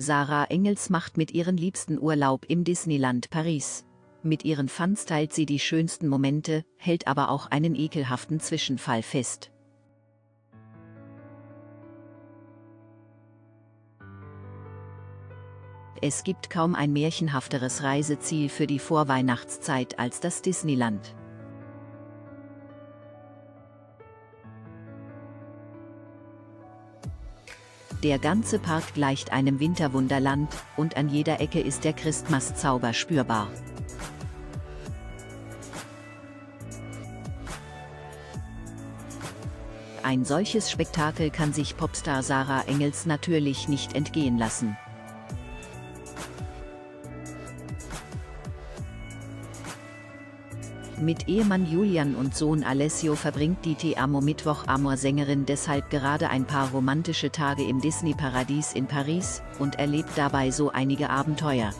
Sarah Engels macht mit ihren Liebsten Urlaub im Disneyland Paris. Mit ihren Fans teilt sie die schönsten Momente, hält aber auch einen ekelhaften Zwischenfall fest. Es gibt kaum ein märchenhafteres Reiseziel für die Vorweihnachtszeit als das Disneyland. Der ganze Park gleicht einem Winterwunderland, und an jeder Ecke ist der Christmas-Zauber spürbar. Ein solches Spektakel kann sich Popstar Sarah Engels natürlich nicht entgehen lassen. Mit Ehemann Julian und Sohn Alessio verbringt die Te Amo Mittwoch Amor-Sängerin deshalb gerade ein paar romantische Tage im Disney-Paradies in Paris und erlebt dabei so einige Abenteuer.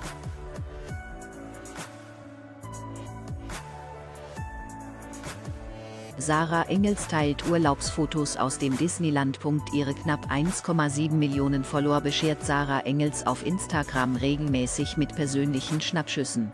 Sarah Engels teilt Urlaubsfotos aus dem Disneyland. Ihre knapp 1,7 Millionen Follower beschert Sarah Engels auf Instagram regelmäßig mit persönlichen Schnappschüssen.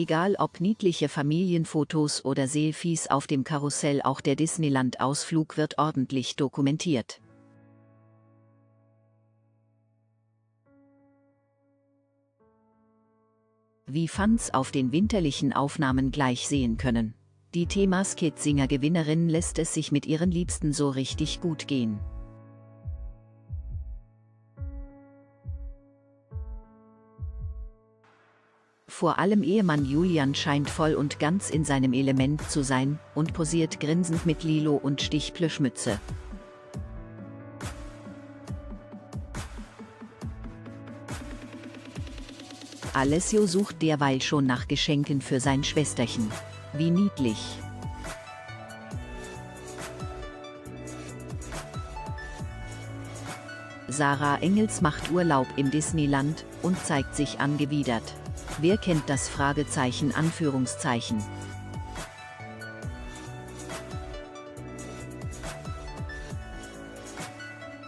Egal ob niedliche Familienfotos oder Selfies auf dem Karussell, auch der Disneyland-Ausflug wird ordentlich dokumentiert. Wie Fans auf den winterlichen Aufnahmen gleich sehen können. Die Themas Singer Gewinnerin lässt es sich mit ihren Liebsten so richtig gut gehen. Vor allem Ehemann Julian scheint voll und ganz in seinem Element zu sein und posiert grinsend mit Lilo und Stichplüschmütze. Alessio sucht derweil schon nach Geschenken für sein Schwesterchen. Wie niedlich. Sarah Engels macht Urlaub im Disneyland und zeigt sich angewidert. Wer kennt das Fragezeichen Anführungszeichen?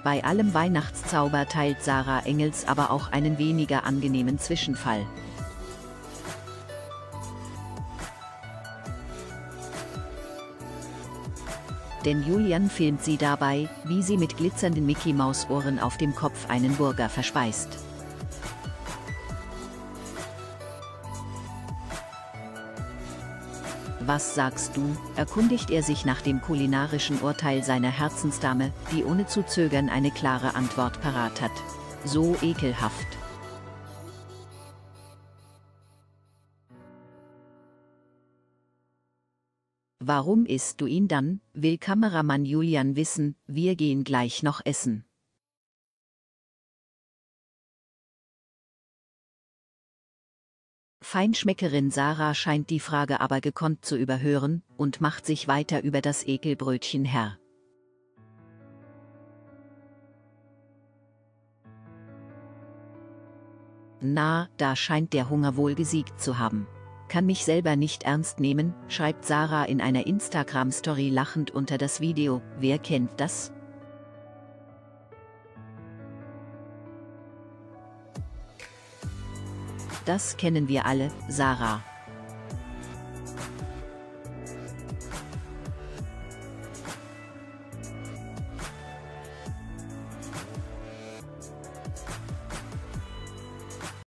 Bei allem Weihnachtszauber teilt Sarah Engels aber auch einen weniger angenehmen Zwischenfall. Denn Julian filmt sie dabei, wie sie mit glitzernden Mickey-Maus-Ohren auf dem Kopf einen Burger verspeist. Was sagst du? erkundigt er sich nach dem kulinarischen Urteil seiner Herzensdame, die ohne zu zögern eine klare Antwort parat hat. So ekelhaft. Warum isst du ihn dann, will Kameramann Julian wissen, wir gehen gleich noch essen. Feinschmeckerin Sarah scheint die Frage aber gekonnt zu überhören und macht sich weiter über das Ekelbrötchen Herr. Na, da scheint der Hunger wohl gesiegt zu haben. Kann mich selber nicht ernst nehmen, schreibt Sarah in einer Instagram-Story lachend unter das Video, wer kennt das? Das kennen wir alle, Sarah.